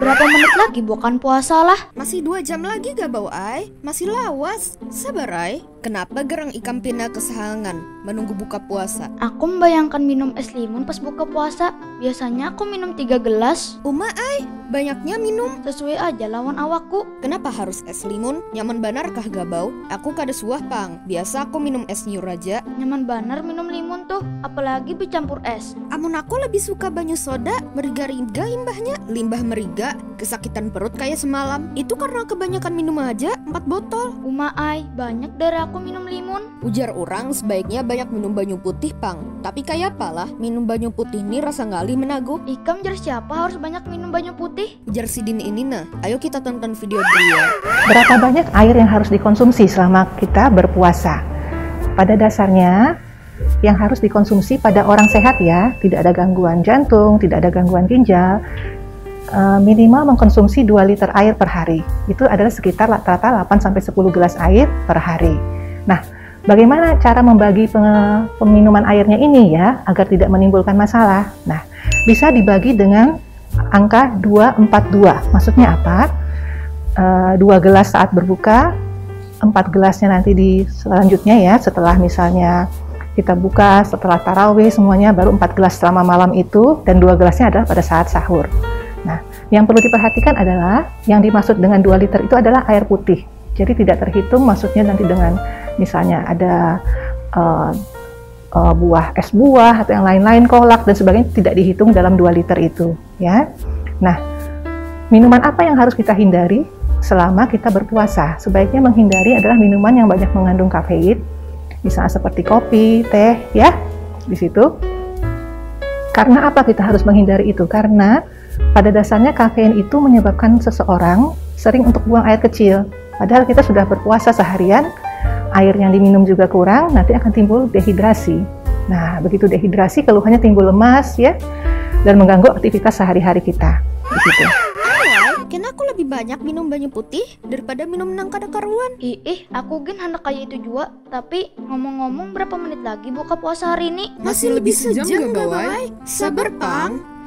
Berapa menit lagi bukan puasa lah? Masih dua jam lagi gak bau, Ai? Masih lawas. Sabar, Ai. Kenapa gerang ikan pina kesahangan menunggu buka puasa? Aku membayangkan minum es limun pas buka puasa. Biasanya aku minum tiga gelas. Uma ai, banyaknya minum. Sesuai aja lawan awakku. Kenapa harus es limun? Nyaman banar kah gak bau? Aku kada suah pang. Biasa aku minum es nyur aja. Nyaman banar minum limun tuh, apalagi bercampur es. Amun aku lebih suka banyu soda, meriga-riga imbahnya. Limbah meriga, kesakitan perut kayak semalam. Itu karena kebanyakan minum aja, 4 botol. Uma ai, banyak dari aku minum limun. Ujar orang sebaiknya banyak minum banyu putih pang. Tapi kayak apalah, minum banyu putih ini rasa ngalih menaguh. Ikam jar siapa harus banyak minum banyu putih? Ujar si Din ini nah. Ayo kita tonton video dia. Berapa banyak air yang harus dikonsumsi selama kita berpuasa? Pada dasarnya, yang harus dikonsumsi pada orang sehat ya, tidak ada gangguan jantung, tidak ada gangguan ginjal, eh, minimal mengkonsumsi 2 liter air per hari. Itu adalah sekitar rata-rata 8 sampai 10 gelas air per hari. Nah, bagaimana cara membagi peminuman airnya ini ya agar tidak menimbulkan masalah? Nah, bisa dibagi dengan angka 242. Maksudnya apa? Eh, dua gelas saat berbuka, empat gelasnya nanti di selanjutnya ya setelah misalnya kita buka setelah tarawih semuanya baru empat gelas selama malam itu dan dua gelasnya adalah pada saat sahur. Nah, yang perlu diperhatikan adalah yang dimaksud dengan 2 liter itu adalah air putih. Jadi tidak terhitung maksudnya nanti dengan misalnya ada eh, eh, buah es buah atau yang lain-lain kolak dan sebagainya tidak dihitung dalam 2 liter itu ya. Nah, minuman apa yang harus kita hindari selama kita berpuasa? Sebaiknya menghindari adalah minuman yang banyak mengandung kafein, misalnya seperti kopi, teh, ya, di situ. Karena apa kita harus menghindari itu? Karena pada dasarnya kafein itu menyebabkan seseorang sering untuk buang air kecil. Padahal kita sudah berpuasa seharian, air yang diminum juga kurang, nanti akan timbul dehidrasi. Nah, begitu dehidrasi, keluhannya timbul lemas ya, dan mengganggu aktivitas sehari-hari kita. Ai, kena aku lebih banyak minum banyu putih daripada minum nang kada karuan. Ih, ih, aku gen hendak kayak itu juga. Tapi ngomong-ngomong berapa menit lagi buka puasa hari ini? Masih lebih sejam gak bawai? Sabar pang.